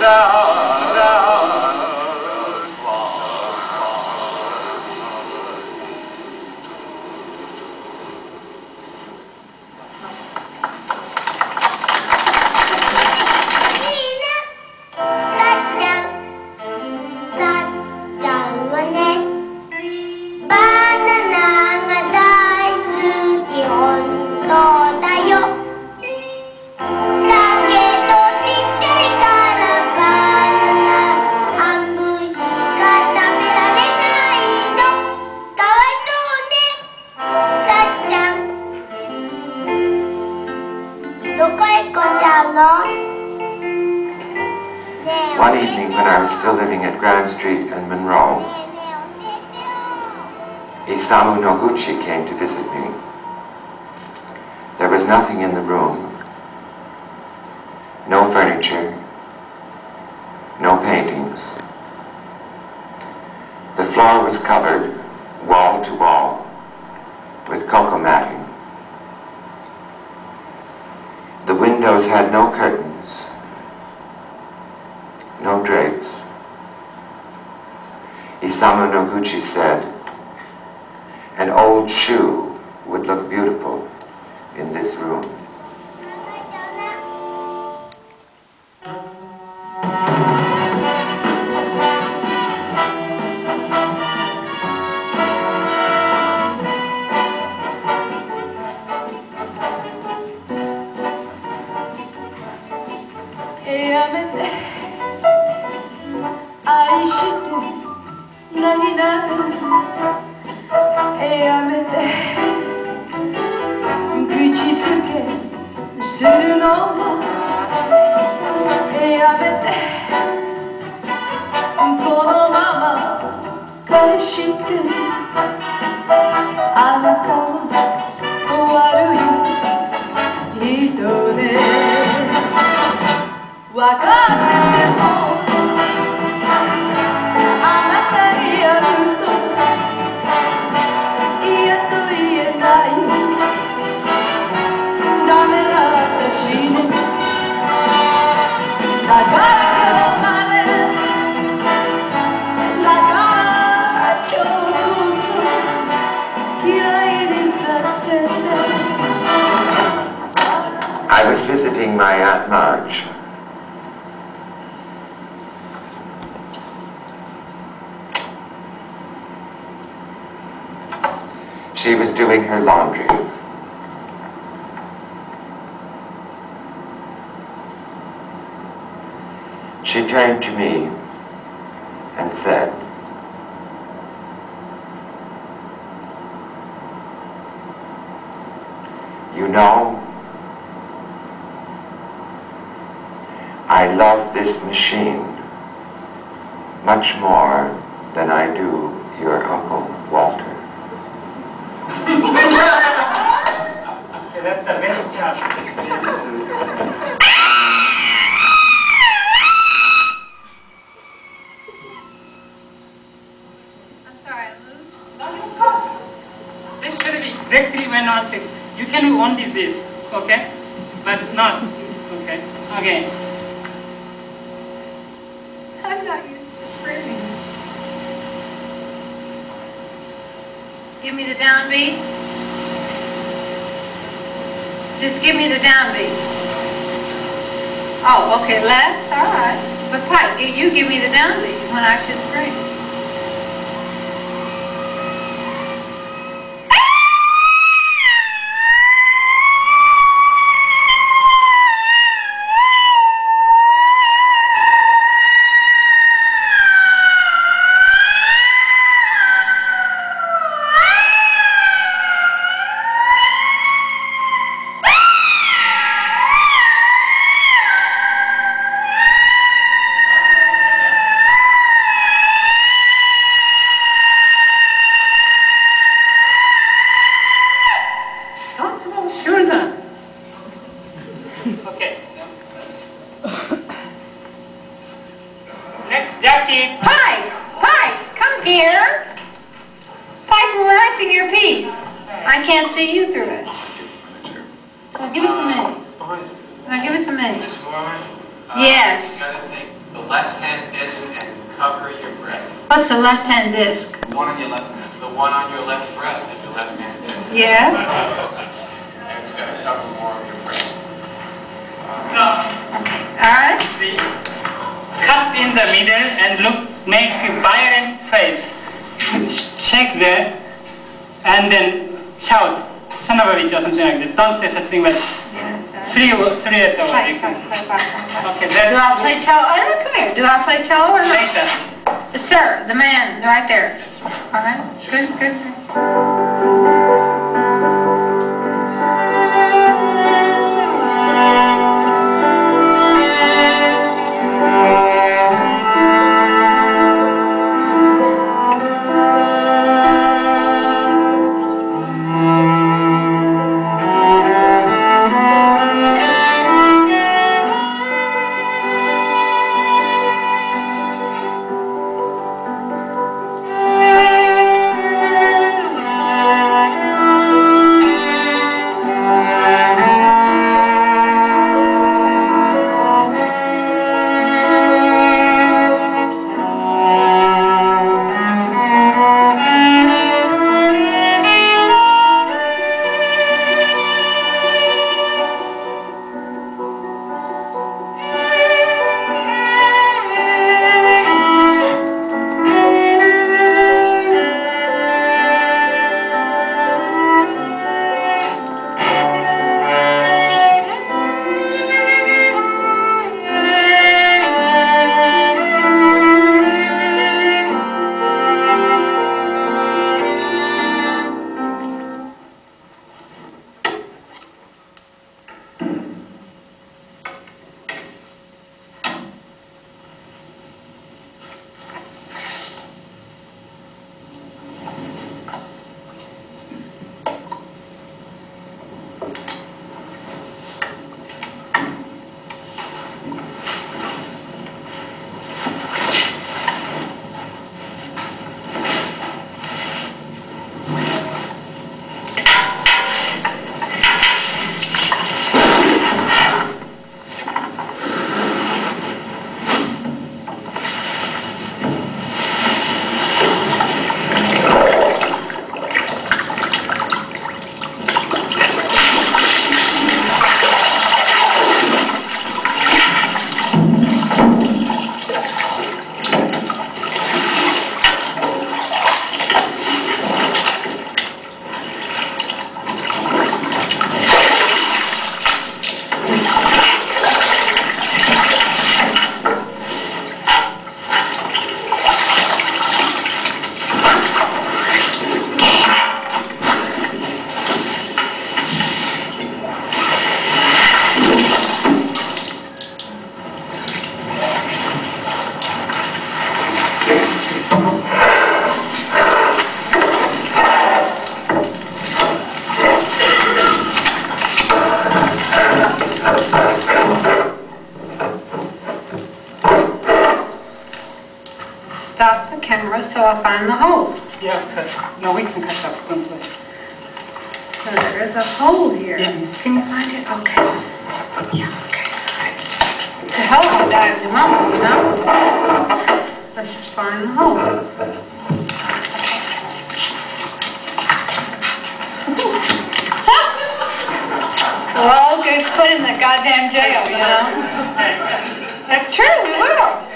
thou Isamu Noguchi came to visit me. There was nothing in the room. No furniture. No paintings. The floor was covered, wall to wall, with cocoa matting. The windows had no curtains, no drapes. Isamu Noguchi said, an old shoe would look beautiful in this room. 死ぬのもやめてこのまま返してあなたは終わるよ。人で。分かってても my at Marge. She was doing her laundry. She turned to me and said, You know, I love this machine much more than I do your Uncle Walter. that's the best. Exactly when. You can okay? But not, okay? Okay. Give me the downbeat. Just give me the downbeat. Oh, okay, left? All right. But Paik, you give me the downbeat when I should scream. Pipe! Pipe! Come here! Pie, we're rehearsing your piece. I can't see you through it. Now give it to me. Now give it to me. Miss Warren? Uh, yes. You gotta take the left hand disc and cover your breast. What's the left hand disc? The one on your left. The one on your left breast if your left hand disc. Yes. And it's gotta cover more of your breast. Uh, okay. All right the cut in the middle and look, make a violent face. Shake there and then shout. Son of a bitch or something like that. Don't say such thing, but Yes. three, wo- three letter word. Play, play, play, play, play. Okay, Do I play cello? Oh, come here. Do I play cello or not? later. Sir, the man, right there. All right, good, good. Camera till I find the hole. Yeah, because no, we can cut up. Don't. So there is a hole here. Yeah. Can you find it? Okay. Yeah, okay. The hell I in a you know? Let's just find the hole. We'll all get put in the goddamn jail, you know? That's true, we will.